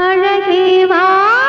அழகே வா.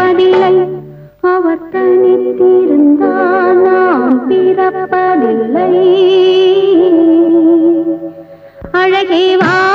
பிறப்பதில்லை. அவர் தனித்திருந்தால் நாம் பிறப்பதில்லை. அழகே வா